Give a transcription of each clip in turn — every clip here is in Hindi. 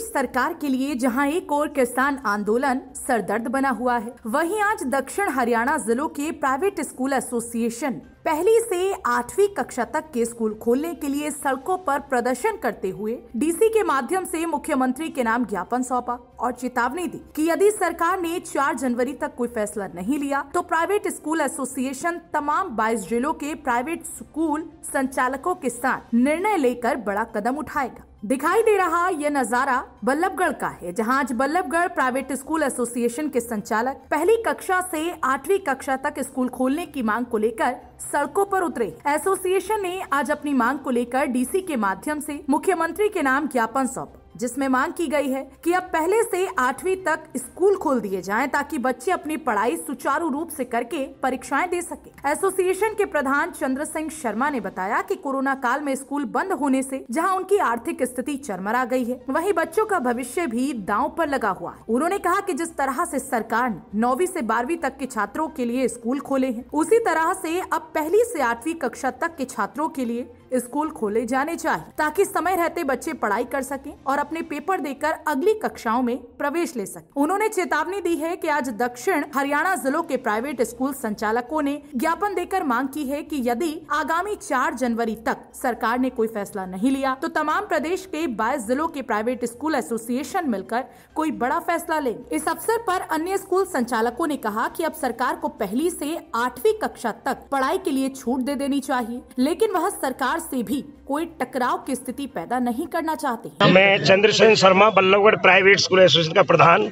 सरकार के लिए जहाँ एक और किसान आंदोलन सरदर्द बना हुआ है, वहीं आज दक्षिण हरियाणा जिलों के प्राइवेट स्कूल एसोसिएशन पहली से आठवीं कक्षा तक के स्कूल खोलने के लिए सड़कों पर प्रदर्शन करते हुए डीसी के माध्यम से मुख्यमंत्री के नाम ज्ञापन सौंपा और चेतावनी दी कि यदि सरकार ने 4 जनवरी तक कोई फैसला नहीं लिया तो प्राइवेट स्कूल एसोसिएशन तमाम 22 जिलों के प्राइवेट स्कूल संचालकों के साथ निर्णय लेकर बड़ा कदम उठाएगा। दिखाई दे रहा यह नज़ारा बल्लभगढ़ का है, जहाँ आज बल्लभगढ़ प्राइवेट स्कूल एसोसिएशन के संचालक पहली कक्षा से आठवीं कक्षा तक स्कूल खोलने की मांग को लेकर सड़कों पर उतरे। एसोसिएशन ने आज अपनी मांग को लेकर डीसी के माध्यम से मुख्यमंत्री के नाम ज्ञापन सौंपा। जिसमें मांग की गई है कि अब पहले से आठवीं तक स्कूल खोल दिए जाएँ ताकि बच्चे अपनी पढ़ाई सुचारू रूप से करके परीक्षाएँ दे सके। एसोसिएशन के प्रधान चंद्र सिंह शर्मा ने बताया कि कोरोना काल में स्कूल बंद होने से जहाँ उनकी आर्थिक स्थिति चरमरा गई है, वहीं बच्चों का भविष्य भी दांव पर लगा हुआ है। उन्होंने कहा कि जिस तरह से सरकार ने नौवीं से बारहवीं तक के छात्रों के लिए स्कूल खोले हैं, उसी तरह से अब पहली से आठवीं कक्षा तक के छात्रों के लिए स्कूल खोले जाने चाहिए ताकि समय रहते बच्चे पढ़ाई कर सकें और अपने पेपर देकर अगली कक्षाओं में प्रवेश ले सके। उन्होंने चेतावनी दी है कि आज दक्षिण हरियाणा जिलों के प्राइवेट स्कूल संचालकों ने ज्ञापन देकर मांग की है कि यदि आगामी 4 जनवरी तक सरकार ने कोई फैसला नहीं लिया तो तमाम प्रदेश के 22 जिलों के प्राइवेट स्कूल एसोसिएशन मिलकर कोई बड़ा फैसला ले। इस अवसर पर अन्य स्कूल संचालकों ने कहा कि अब सरकार को पहली से आठवीं कक्षा तक पढ़ाई के लिए छूट दे देनी चाहिए, लेकिन वह सरकार से भी कोई टकराव की स्थिति पैदा नहीं करना चाहते मैं Chandrasen Sharma Ballabhgarh private school association का प्रधान।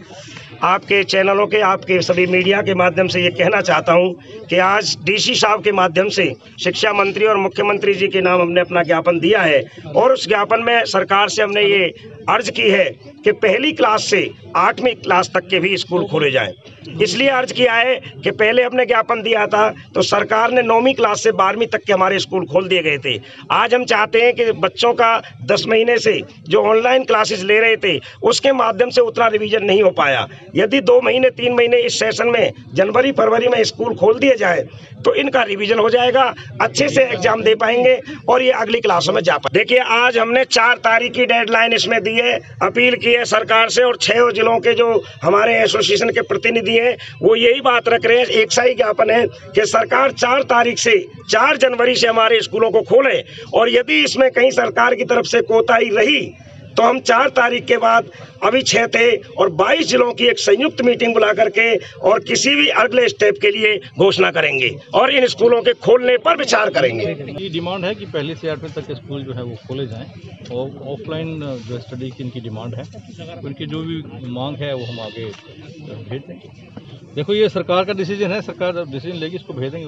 आपके चैनलों के, आपके सभी मीडिया के माध्यम से ये कहना चाहता हूँ कि आज डीसी साहब के माध्यम से शिक्षा मंत्री और मुख्यमंत्री जी के नाम हमने अपना ज्ञापन दिया है और उस ज्ञापन में सरकार से हमने ये अर्ज़ की है कि पहली क्लास से आठवीं क्लास तक के भी स्कूल खोले जाएँ। इसलिए अर्ज़ किया है कि पहले हमने ज्ञापन दिया था तो सरकार ने नौवीं क्लास से बारहवीं तक के हमारे स्कूल खोल दिए गए थे। आज हम चाहते हैं कि बच्चों का दस महीने से जो ऑनलाइन क्लासेस ले रहे थे, उसके माध्यम से उतना रिवीजन नहीं हो पाया। यदि दो महीने, तीन महीने इस सेशन में, जनवरी, फरवरी में स्कूल खोल दिए जाए तो इनका रिवीजन हो जाएगा, अच्छे से एग्ज़ाम दे पाएँगे और ये अगली क्लासों में जा पाए देखिए, आज हमने चार तारीख की डेडलाइन इसमें दी है, अपील की है सरकार से और छह जिलों के जो हमारे एसोसिएशन के प्रतिनिधि हैं, वो यही बात रख रहे हैं, एक सा ही ज्ञापन है कि सरकार चार तारीख से, चार जनवरी से हमारे स्कूलों को खोले और यदि इसमें कहीं सरकार की तरफ़ से कोताही रही तो हम चार तारीख के बाद अभी छः थे और 22 जिलों की एक संयुक्त मीटिंग बुला करके और किसी भी अगले स्टेप के लिए घोषणा करेंगे और इन स्कूलों के खोलने पर विचार करेंगे। ये डिमांड है कि पहले से आठवीं तक स्कूल जो है वो खोले जाएँ और ऑफलाइन जो स्टडी की इनकी डिमांड है उनकी जो भी मांग है वो हम आगे भेज देंगे। देखो, ये सरकार का डिसीज़न है, सरकार जब डिसीज़न लेगी, इसको भेज देंगे